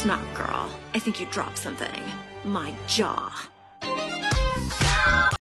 Snot girl. I think you dropped something. My jaw.